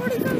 Sit